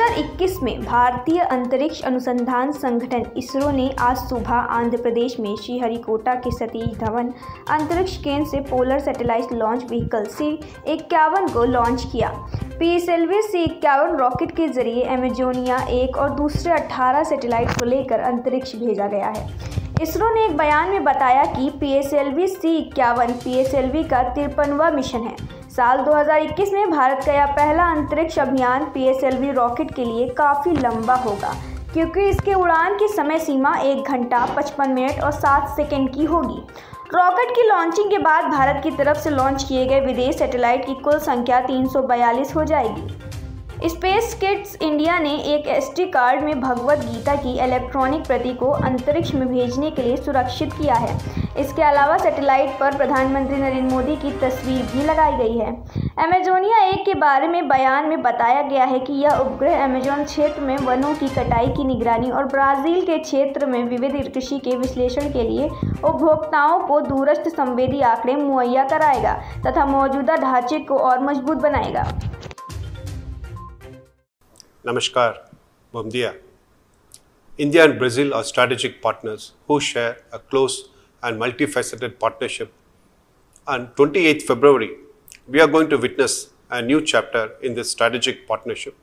2021 में भारतीय अंतरिक्ष अनुसंधान संगठन इसरो ने आज सुबह आंध्र प्रदेश में श्रीहरिकोटा के सतीश धवन अंतरिक्ष केंद्र से polar satellite launch vehicle C इक्यावन को लॉन्च किया। P S L V C इक्यावन रॉकेट के ज़रिए एमेजोनिया एक और दूसरे 18 सैटेलाइट को लेकर अंतरिक्ष भेजा गया है। इसरो ने एक बयान में बताया कि P S L V C इक्यावन पी एस एल वी का तिरपनवा मिशन है। साल 2021 में भारत का यह पहला अंतरिक्ष अभियान पीएसएलवी रॉकेट के लिए काफ़ी लंबा होगा, क्योंकि इसके उड़ान की समय सीमा एक घंटा पचपन मिनट और सात सेकेंड की होगी। रॉकेट की लॉन्चिंग के बाद भारत की तरफ़ से लॉन्च किए गए विदेश सैटेलाइट की कुल संख्या 342 हो जाएगी। स्पेस किट्स इंडिया ने एक एसडी कार्ड में भगवत गीता की इलेक्ट्रॉनिक प्रति को अंतरिक्ष में भेजने के लिए सुरक्षित किया है। इसके अलावा सैटेलाइट पर प्रधानमंत्री नरेंद्र मोदी की तस्वीर भी लगाई गई है। अमेजोनिया एक के बारे में बयान में बताया गया है कि यह उपग्रह अमेजोन क्षेत्र में वनों की कटाई की निगरानी और ब्राज़ील के क्षेत्र में विविध कृषि के विश्लेषण के लिए उपभोक्ताओं को दूरस्थ संवेदी आंकड़े मुहैया कराएगा तथा मौजूदा ढांचे को और मज़बूत बनाएगा। Namaskar, Bomdia. India and Brazil are strategic partners who share a close and multifaceted partnership. On 28th February, we are going to witness a new chapter in this strategic partnership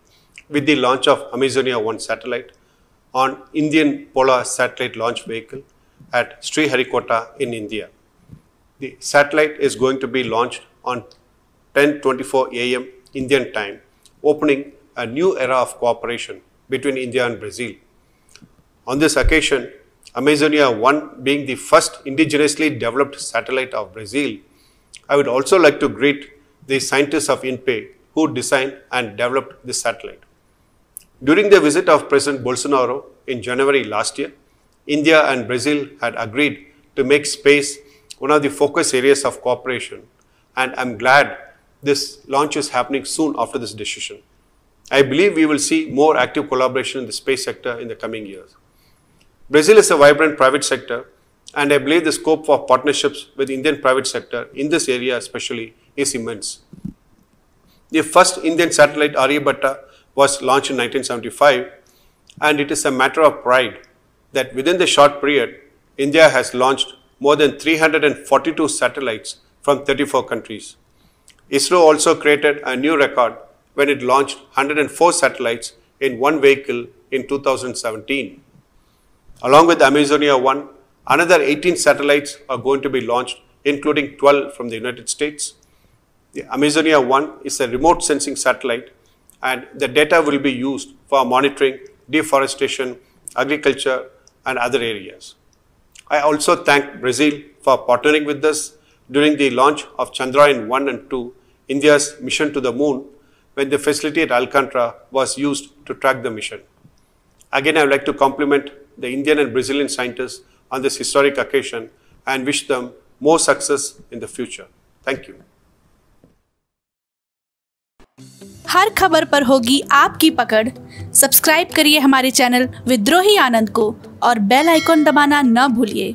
with the launch of Amazonia 1 satellite on Indian Polar Satellite Launch Vehicle at Sriharikota in India. The satellite is going to be launched on 10:24 a.m. Indian time, opening a new era of cooperation between India and Brazil. On this occasion, Amazonia 1 being the first indigenously developed satellite of Brazil, I would also like to greet the scientists of INPE who designed and developed this satellite. During the visit of President Bolsonaro in January last year, India and Brazil had agreed to make space one of the focus areas of cooperation, and I'm glad this launch is happening soon after this decision. I believe we will see more active collaboration in the space sector in the coming years. Brazil is a vibrant private sector and I believe the scope for partnerships with Indian private sector in this area especially is immense. The first Indian satellite Aryabhatta was launched in 1975 and it is a matter of pride that within the short period, India has launched more than 342 satellites from 34 countries. ISRO also created a new record when it launched 104 satellites in one vehicle in 2017. Along with Amazonia 1, another 18 satellites are going to be launched, including 12 from the United States. The Amazonia 1 is a remote sensing satellite and the data will be used for monitoring deforestation, agriculture and other areas. I also thank Brazil for partnering with us during the launch of Chandrayaan 1 and 2, India's mission to the moon when the facility at Alcantara was used to track the mission. Again, I would like to compliment the Indian and Brazilian scientists on this historic occasion and wish them more success in the future. Thank you. हर खबर पर होगी आपकी पकड़ subscribe करिए हमारे channel विद्रोही आनंद को और बेल आइकॉन दबाना न भूलिए